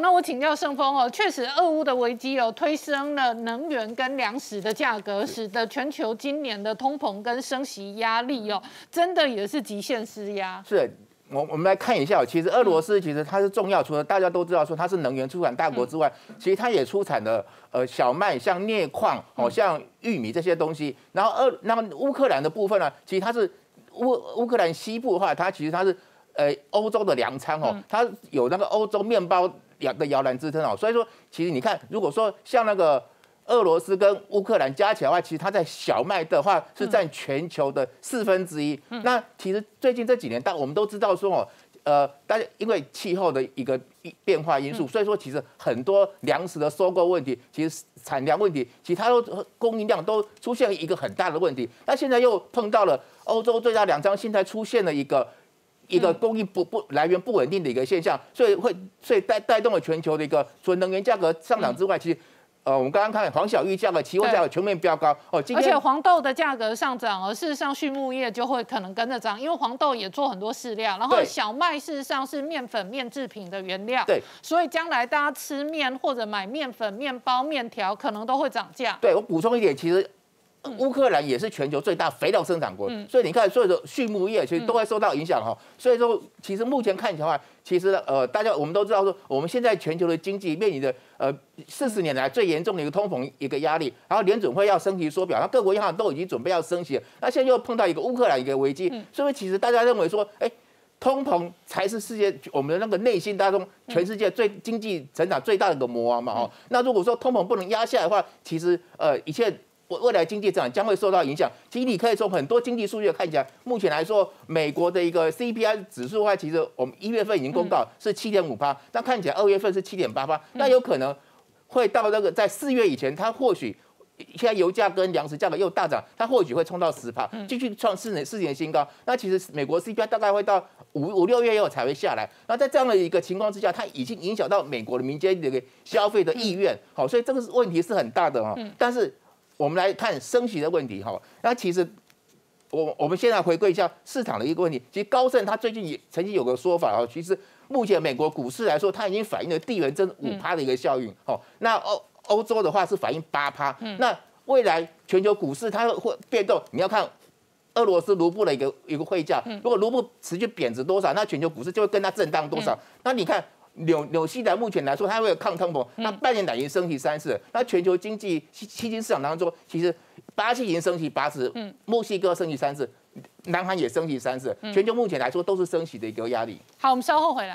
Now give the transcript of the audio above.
那我请教盛峰哦，确实俄乌的危机哦，推升了能源跟粮食的价格，使得全球今年的通膨跟升息压力哦，真的也是极限施压。是。我我们来看一下，其实俄罗斯其实它是重要，除了大家都知道说它是能源出产大国之外，其实它也出产的呃小麦、像镍矿、哦像玉米这些东西。然后俄那么乌克兰的部分呢，其实它是乌乌克兰西部的话，它其实它是呃欧洲的粮仓哦，它有那个欧洲面包摇的摇篮支撑哦。所以说，其实你看，如果说像那个。俄罗斯跟乌克兰加起来的话，其实它在小麦的话是占全球的四分之一。那其实最近这几年，但我们都知道说哦，呃，大家因为气候的一个变化因素，所以说其实很多粮食的收购问题，其实产粮问题，其他都供应量都出现了一个很大的问题。那现在又碰到了欧洲最大两张，现在出现了一个一个供应不不来源不稳定的一个现象，所以会所以带带动了全球的一个除了能源价格上涨之外，其实。呃，我们刚刚看黄小玉价格、期货价格全面飙高哦，而且黄豆的价格上涨，而事实上畜牧业就会可能跟着涨，因为黄豆也做很多饲料，然后小麦事实上是面粉、面制品的原料，对，所以将来大家吃面或者买面粉、面包、面条，可能都会涨价。对我补充一点，其实。乌克兰也是全球最大肥料生产国，所以你看，所有的畜牧业其实都会受到影响哈。所以说，其实目前看起来，其实呃，大家我们都知道说，我们现在全球的经济面临着呃四十年来最严重的一个通膨一个压力，然后联准会要升息缩表，那各国银行都已经准备要升息了，那现在又碰到一个乌克兰一个危机，所以其实大家认为说，哎，通膨才是世界我们的那个内心当中全世界最经济成长最大的一个魔王嘛哈。那如果说通膨不能压下来的话，其实呃一切。未未来经济增长将会受到影响。其实你可以从很多经济数据看起来，目前来说，美国的一个 CPI 指数的话，其实我们一月份已经公告是七点五八，但看起来二月份是七点八八，那有可能会到那个在四月以前，它或许现在油价跟粮食价格又大涨，它或许会冲到十趴，继续创四年四年新高。那其实美国 CPI 大概会到五五六月以后才会下来。那在这样的一个情况之下，它已经影响到美国的民间的一个消费的意愿，好，所以这个问题是很大的啊。但是我们来看升息的问题哈，那其实我我们现在回归一下市场的一个问题，其实高盛他最近也曾经有个说法啊，其实目前美国股市来说，它已经反映了地缘政五趴的一个效应哦，那欧欧洲的话是反映八趴，那未来全球股市它会变动，你要看俄罗斯卢布的一个一个汇价，如果卢布持续贬值多少，那全球股市就会跟它震荡多少，那你看。纽纽西兰目前来说，它为了抗通膨，那半年来已经升息三次。那全球经济基金市场当中，其实巴西已经升息八次，墨西哥升息三次，南韩也升息三次。全球目前来说都是升息的一个压力。好，我们稍后回来。